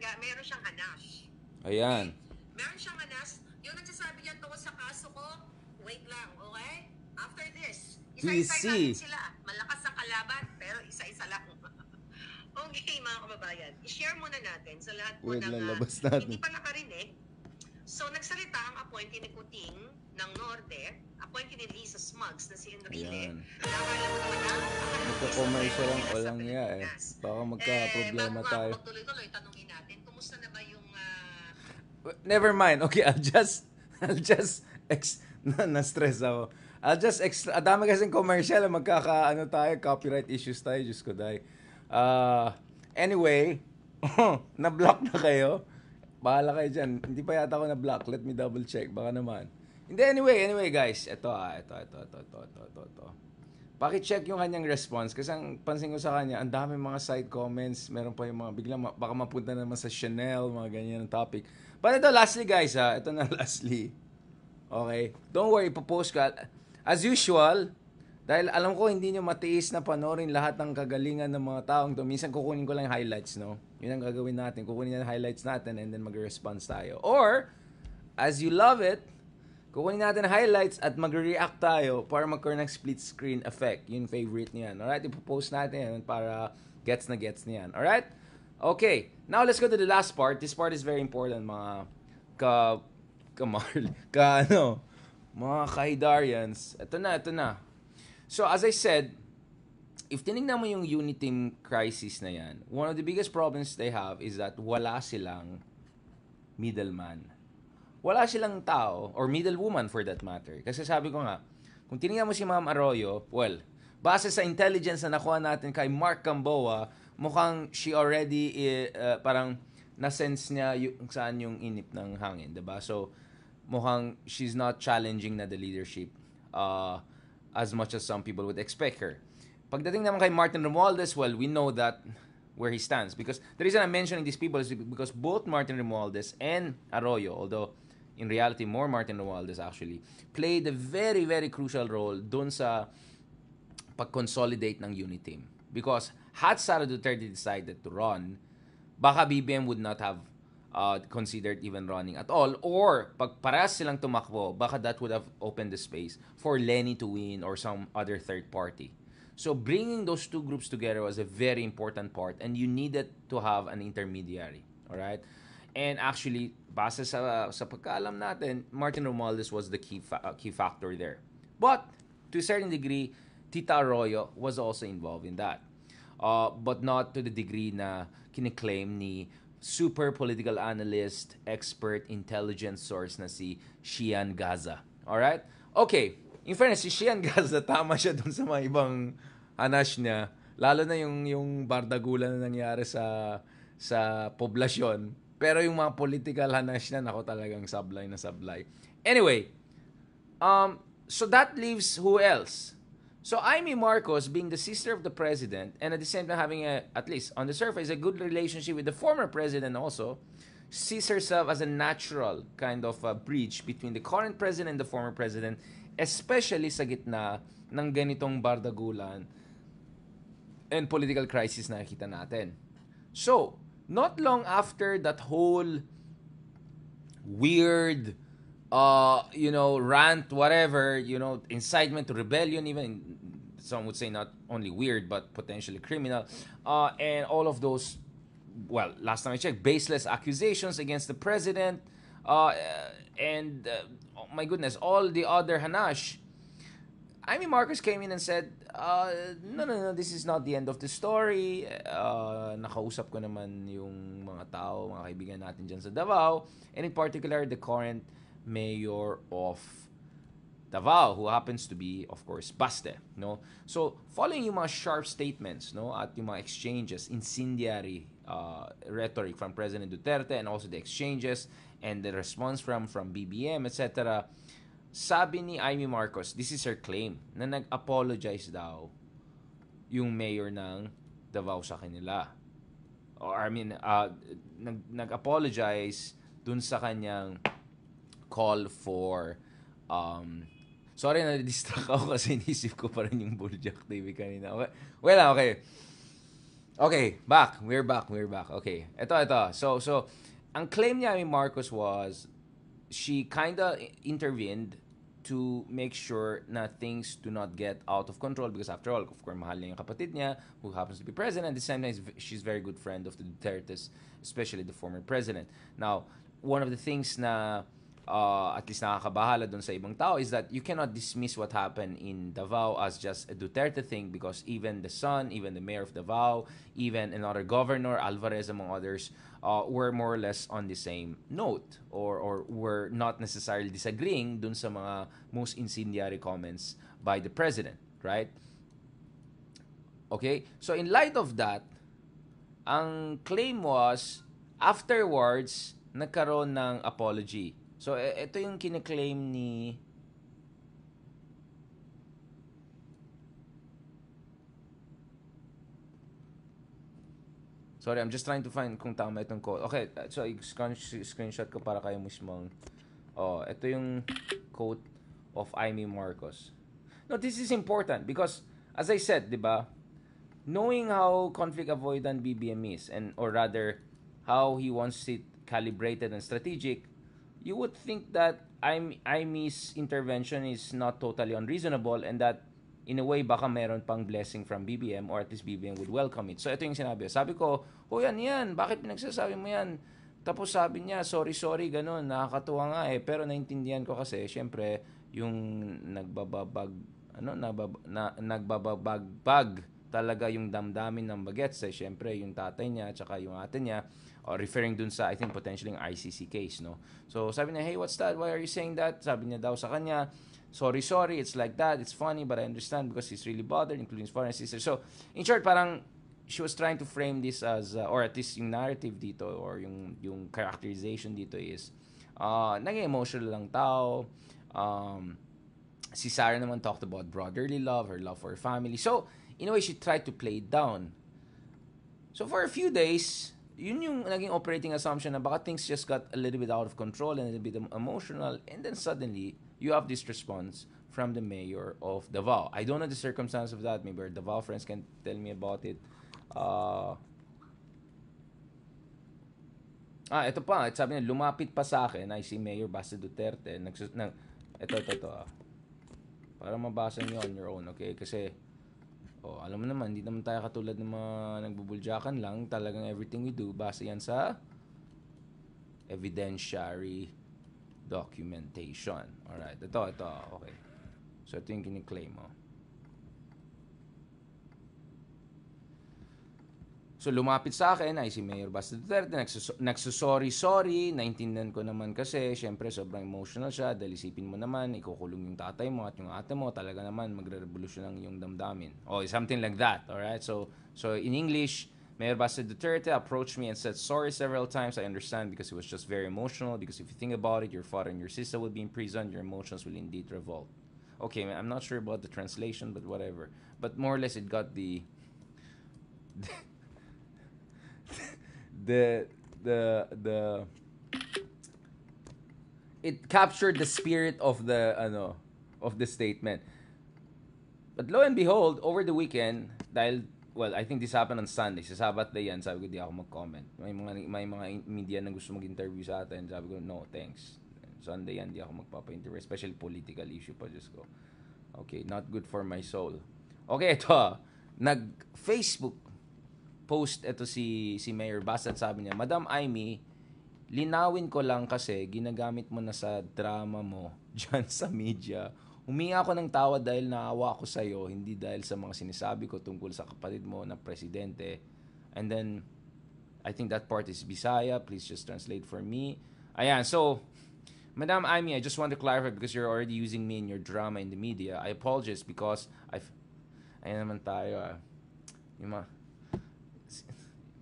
nga, meron siyang hanas. Ayan. Meron siyang hanas. Yung nagsasabi niya tungkol sa kaso ko, wait lang, okay? After this, isa-isa natin sila. Malakas ang kalaban, pero isa-isa lang. okay, mga kababayan. I-share muna natin sa lahat po Wait ng lang, ah, labas natin. hindi pa nakarinig. So, nagsalita ang appointee ni Kuting ng Norte, appointee ni Lisa Smugs na si Enrile. Ayan. Nakakala mo naman na, Magka-commercial lang Sa walang niya eh. Baka magka-problema eh, bago tayo. nga magtuloy-tuloy, tanungin natin, kumusta na ba yung... ah, Never mind. Okay, I'll just I'll just ex na, na-stress ako. I'll just ang dami kasing commercial magkaka ano tayo copyright issues tayo just ko dai. Uh, anyway, na-block na kayo. Bahala kayo dyan. Hindi pa yata ako na-block. Let me double check. Baka naman. Hindi, anyway, anyway guys. Ito ah, ito, ito, ito, ito, ito, ito, ito. Paki-check yung kanyang response kasi ang pansin ko sa kanya, ang dami mga side comments, meron pa yung mga biglang ma- baka mapunta naman sa Chanel, mga ganyan ang topic. But ito lastly guys ha, ito na lastly. Okay? Don't worry, ipopost ka. As usual, dahil alam ko hindi nyo matiis na panoorin lahat ng kagalingan ng mga taong to. Minsan kukunin ko lang highlights, no? Yun ang gagawin natin. Kukunin yung highlights natin and then mag-response tayo. Or, as you love it, kukunin natin highlights at mag-react tayo para magkaroon ng split screen effect. Yung favorite niyan. Alright? Ipopost natin yan para gets na gets niyan. Alright? Okay. Now, let's go to the last part. This part is very important, mga ka... ka Marl, ka ano, mga kahidarians. Ito na, ito na. So, as I said, if tinignan mo yung Uniteam crisis na yan, one of the biggest problems they have is that wala silang middleman. Wala silang tao, or middlewoman for that matter. Kasi sabi ko nga, kung tinignan mo si Ma'am Arroyo, well, base sa intelligence na nakuha natin kay Mark Gamboa, mukhang she already, uh, parang na-sense niya yung, saan yung inip ng hangin, 'di ba So, mukhang she's not challenging na the leadership uh, as much as some people would expect her. Pagdating naman kay Martin Romualdez, well, we know that where he stands. Because the reason I'm mentioning these people is because both Martin Romualdez and Arroyo, although in reality more Martin Romualdez actually, played a very, very crucial role dun sa pag-consolidate ng unit team. Because had Sara Duterte decided to run, baka BBM would not have uh, considered even running at all. Or, pag parehas silang tumakbo, baka that would have opened the space for Lenny to win or some other third party. So, bringing those two groups together was a very important part and you needed to have an intermediary. Alright? And actually, base sa, sa pagkaalam natin, Martin Romualdez was the key, fa- uh, key factor there. But, to a certain degree, Tita Arroyo was also involved in that. Uh, but not to the degree na kiniklaim ni super political analyst, expert, intelligence source na si Shian Gaza. Alright? Okay. In fairness, si Shian Gaza, tama siya dun sa mga ibang hanas niya. Lalo na yung, yung bardagulan na nangyari sa, sa poblasyon. Pero yung mga political hanas niya, nako talagang sablay na sablay. Anyway, um, so that leaves who else? So Amy Marcos, being the sister of the president, and at the same time having a, at least on the surface, a good relationship with the former president also, sees herself as a natural kind of uh, bridge between the current president and the former president, especially sa gitna ng ganitong bardagulan and political crisis na nakita natin. So, not long after that whole weird uh, you know, rant, whatever, you know, incitement to rebellion, even some would say not only weird but potentially criminal, uh, and all of those, well, last time I checked, baseless accusations against the president, uh, and uh, oh my goodness, all the other hanash. I mean, Marcos came in and said, uh, no, no, no, this is not the end of the story. Uh, nakausap ko naman yung mga tao, mga kaibigan natin dyan sa Davao, and in particular, the current mayor of Davao who happens to be of course Baste no? So following yung mga sharp statements no at yung mga exchanges incendiary uh, rhetoric from President Duterte and also the exchanges and the response from from BBM etc sabi ni Amy Marcos this is her claim na nag-apologize daw yung mayor ng Davao sa kanila. Or I mean uh, nag nag-apologize dun sa kanyang call for um sorry na distract ako kasi inisip ko pa rin yung Buljak TV kanina. Okay. Well, okay. Okay, back. We're back. We're back. Okay. Ito, ito. So, so, ang claim niya ni Marcos was she kinda intervened to make sure na things do not get out of control because after all, of course, mahal niya yung kapatid niya who happens to be president. At the same time, she's very good friend of the Dutertes, especially the former president. Now, one of the things na uh, at least nakakabahala dun sa ibang tao is that you cannot dismiss what happened in Davao as just a Duterte thing because even the son, even the mayor of Davao, even another governor, Alvarez among others, uh, were more or less on the same note or, or were not necessarily disagreeing dun sa mga most incendiary comments by the president, right? Okay? So in light of that, ang claim was afterwards nagkaroon ng apology. So e- ito yung kine-claim ni Sorry, I'm just trying to find kung tama itong quote. Okay, uh, so screen- screenshot ko para kayo mismong Oh, ito yung quote of Amy Marcos. No, this is important because as I said, 'di ba? Knowing how conflict avoidant BBM is and or rather how he wants it calibrated and strategic, you would think that I'm Amy's intervention is not totally unreasonable and that in a way baka meron pang blessing from BBM or at least BBM would welcome it. So ito yung sinabi. Sabi ko, "Oh yan yan, bakit pinagsasabi mo yan?" Tapos sabi niya, sorry, sorry, ganun, nakakatuwa nga eh. Pero naintindihan ko kasi, syempre, yung nagbababag, ano, nabab, na, nagbababagbag talaga yung damdamin ng bagets eh. Syempre, yung tatay niya, tsaka yung ate niya, or referring dun sa, I think, potentially yung ICC case, no? So, sabi niya, hey, what's that? Why are you saying that? Sabi niya daw sa kanya, sorry, sorry, it's like that, it's funny, but I understand because he's really bothered, including his foreign sister. So, in short, parang, she was trying to frame this as uh, or at least yung narrative dito or yung yung characterization dito is uh naging emotional lang tao um si Sarah naman talked about brotherly love her love for her family so in a way she tried to play it down so for a few days yun yung naging operating assumption na baka things just got a little bit out of control and a little bit emotional and then suddenly you have this response from the mayor of Davao. I don't know the circumstance of that. Maybe our Davao friends can tell me about it. Uh, ah, ito pa. Sabi niya, lumapit pa sa akin ay si Mayor Basta Duterte. Nagsus, nag, ito, ito, ito. Ah. Para mabasa niyo on your own, okay? Kasi, oh, alam mo naman, hindi naman tayo katulad ng mga nagbubuljakan lang. Talagang everything we do, base yan sa evidentiary documentation. Alright, ito, ito, okay. So, ito yung kiniklaim mo. So lumapit sa akin ay si Mayor Basta Duterte, nagsus- nagsusorry-sorry, naintindihan ko naman kasi, syempre sobrang emotional siya, dahil isipin mo naman, ikukulong yung tatay mo at yung ate mo, talaga naman magre-revolution ang yung damdamin. Oh, something like that, alright? So, so in English, Mayor Basta Duterte approached me and said sorry several times. I understand because it was just very emotional. Because if you think about it, your father and your sister will be in prison. Your emotions will indeed revolt. Okay, I'm not sure about the translation, but whatever. But more or less, it got the the the the it captured the spirit of the ano of the statement. But lo and behold, over the weekend, dahil well, I think this happened on Sunday. Sa Sabat day yan, sabi ko di ako mag-comment. May mga may mga media na gusto mag-interview sa atin. Sabi ko, no, thanks. Sunday yan, di ako magpapa-interview. Especially political issue pa, Diyos ko. Okay, not good for my soul. Okay, ito. Nag-Facebook post ito si si Mayor Bassett sabi niya, Madam Amy, linawin ko lang kasi ginagamit mo na sa drama mo dyan sa media. Huminga ako ng tawa dahil naawa ako sa iyo, hindi dahil sa mga sinasabi ko tungkol sa kapatid mo na presidente. And then, I think that part is Bisaya. Please just translate for me. Ayan, so, Madam Amy, I just want to clarify because you're already using me in your drama in the media. I apologize because I've... Ayan naman tayo ah. Yung mga,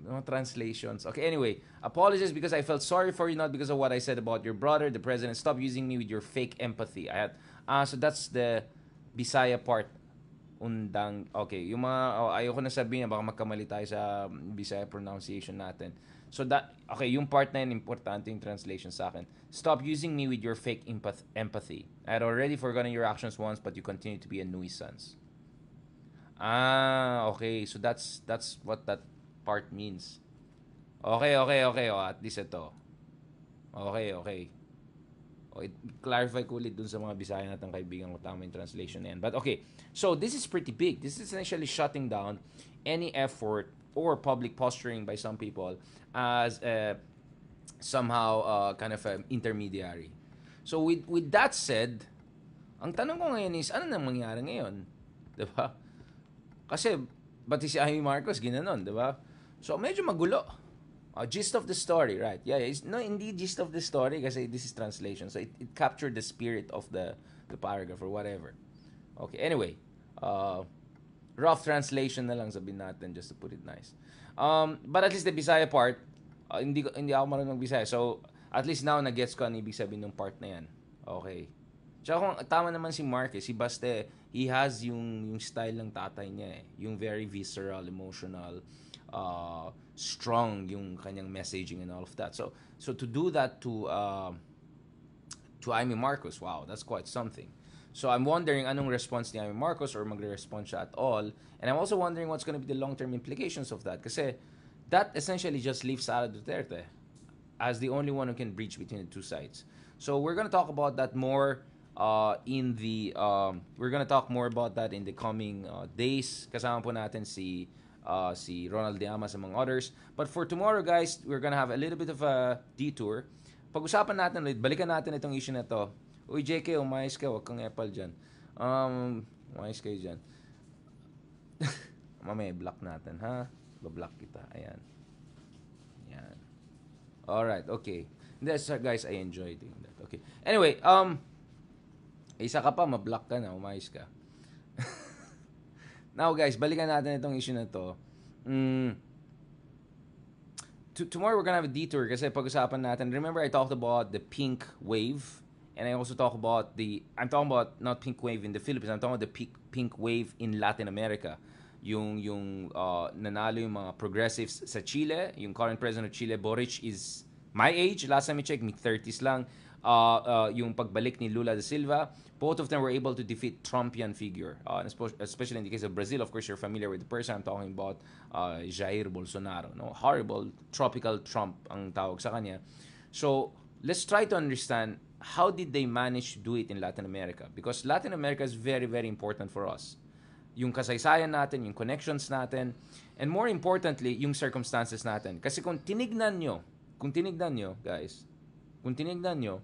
no translations. Okay, anyway, apologies because I felt sorry for you, not because of what I said about your brother, the president. Stop using me with your fake empathy. I had, ah, so that's the Bisaya part. Undang, okay, yung mga, oh, ayoko na sabihin, baka magkamali tayo sa Bisaya pronunciation natin. So that, okay, yung part na yun, importante yung translation sa akin. Stop using me with your fake empath- empathy. I had already forgotten your actions once, but you continue to be a nuisance. Ah, okay. So that's that's what that part means. Okay, okay, okay. Oh, at least ito. Okay, okay. O, it, clarify ko ulit dun sa mga Bisaya natin kaibigan ko tama yung translation na yan. But okay, so this is pretty big. This is essentially shutting down any effort or public posturing by some people as a, somehow uh, kind of an intermediary. So with with that said, ang tanong ko ngayon is, ano nang mangyari ngayon? ba? Kasi, pati si Amy Marcos, ginanon, ba? So medyo magulo. Uh, gist of the story, right? Yeah, it's, no, hindi gist of the story kasi this is translation. So it, it captured the spirit of the the paragraph or whatever. Okay, anyway. Uh, rough translation na lang sabihin natin just to put it nice. Um, but at least the Bisaya part, uh, hindi hindi ako marunong Bisaya. So at least now na-gets ko ang ibig sabihin ng part na yan. Okay. Tsaka kung tama naman si Marquez, si Baste, he has yung yung style ng tatay niya eh. Yung very visceral, emotional, uh, strong yung kanyang messaging and all of that. So so to do that to uh, to Amy Marcos, wow, that's quite something. So I'm wondering anong response ni Amy Marcos or magre-respond siya at all. And I'm also wondering what's going to be the long-term implications of that. Kasi that essentially just leaves Sara Duterte as the only one who can breach between the two sides. So we're going to talk about that more uh, in the um, we're to talk more about that in the coming uh, days. Kasama po natin si uh, si Ronald Llamas among others. But for tomorrow guys, we're to have a little bit of a detour. Pag-usapan natin ulit, balikan natin itong issue na to. Uy, JK, umayos ka, huwag kang epal dyan. Um, umayos kayo dyan. Mamaya, block natin, ha? Bablock kita. Ayan. Yan. Alright, okay. So guys, I enjoy doing that. Okay. Anyway, um, isa ka pa, mablock ka na, umayos ka. Now, guys, balikan natin itong issue na to. Mm, to, tomorrow we're gonna have a detour kasi pag-usapan natin. Remember I talked about the pink wave and I also talk about the I'm talking about not pink wave in the Philippines. I'm talking about the pink pink wave in Latin America. Yung yung uh, nanalo yung mga progressives sa Chile. Yung current president of Chile, Boric, is my age. Last time I checked, mid 30s lang. Uh, uh, yung pagbalik ni Lula da Silva, both of them were able to defeat Trumpian figure. Uh, especially in the case of Brazil, of course, you're familiar with the person I'm talking about, uh, Jair Bolsonaro. No, horrible tropical Trump ang tawag sa kanya. So let's try to understand how did they manage to do it in Latin America? Because Latin America is very, very important for us. Yung kasaysayan natin, yung connections natin, and more importantly, yung circumstances natin. Kasi kung tinignan nyo, kung tinignan nyo, guys, kung tinignan nyo,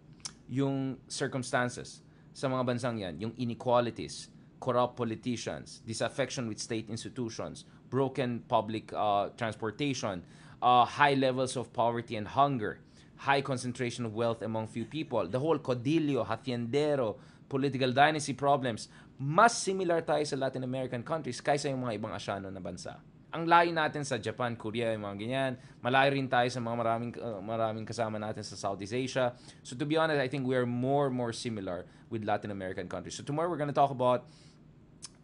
yung circumstances sa mga bansang yan, yung inequalities, corrupt politicians, disaffection with state institutions, broken public uh, transportation, uh, high levels of poverty and hunger, high concentration of wealth among few people, the whole codillo, haciendero, political dynasty problems, mas similar tayo sa Latin American countries kaysa yung mga ibang Asiano na bansa. Ang layo natin sa Japan, Korea, yung mga ganyan. Malayo rin tayo sa mga maraming, uh, maraming kasama natin sa Southeast Asia. So to be honest, I think we are more more similar with Latin American countries. So tomorrow we're going to talk about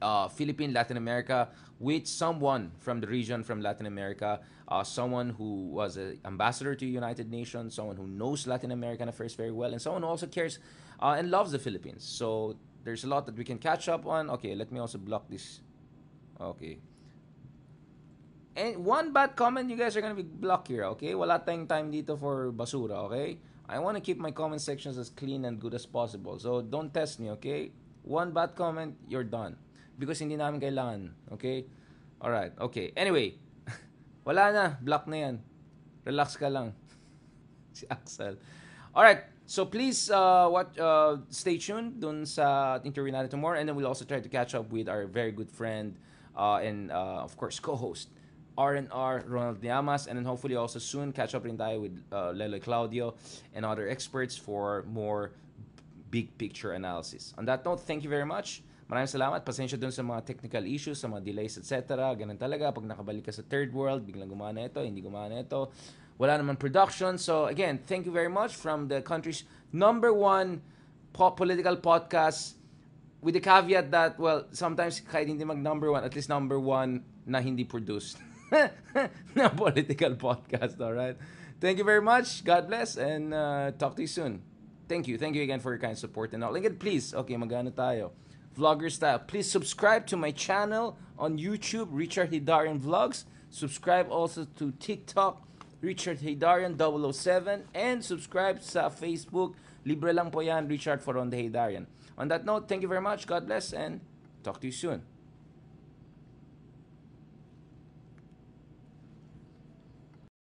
uh, Philippine, Latin America, with someone from the region from Latin America, uh, someone who was an ambassador to United Nations, someone who knows Latin American affairs very well, and someone who also cares uh, and loves the Philippines. So there's a lot that we can catch up on. Okay, let me also block this. Okay. And one bad comment, you guys are gonna be blocked here, okay? Wala tayong time dito for basura, okay? I want to keep my comment sections as clean and good as possible. So don't test me, okay? One bad comment, you're done. Because hindi namin kailangan, okay? Alright, okay. Anyway, wala na, block na yan. Relax ka lang. si Axel. Alright, so please uh, watch, uh, stay tuned dun sa interview natin tomorrow and then we'll also try to catch up with our very good friend uh, and uh, of course co-host R&R Ronald Llamas and then hopefully also soon catch up rin tayo with uh, Lele Claudio and other experts for more big picture analysis. On that note, thank you very much. Maraming salamat. Pasensya dun sa mga technical issues, sa mga delays, etc. Ganun talaga. Pag nakabalik ka sa third world, biglang gumana ito, hindi gumana ito. Wala naman production. So again, thank you very much from the country's number one po- political podcast with the caveat that, well, sometimes kahit hindi mag number one, at least number one na hindi produced. na political podcast, alright? Thank you very much. God bless and uh, talk to you soon. Thank you. Thank you again for your kind support and all. Again, please, okay, magano tayo. Vlogger style. Please subscribe to my channel on YouTube, Richard Hidarian Vlogs. Subscribe also to TikTok, Richard Hidarian 007, and subscribe sa Facebook. Libre lang po yan, Richard Foronde Hidarian. On that note, thank you very much. God bless and talk to you soon.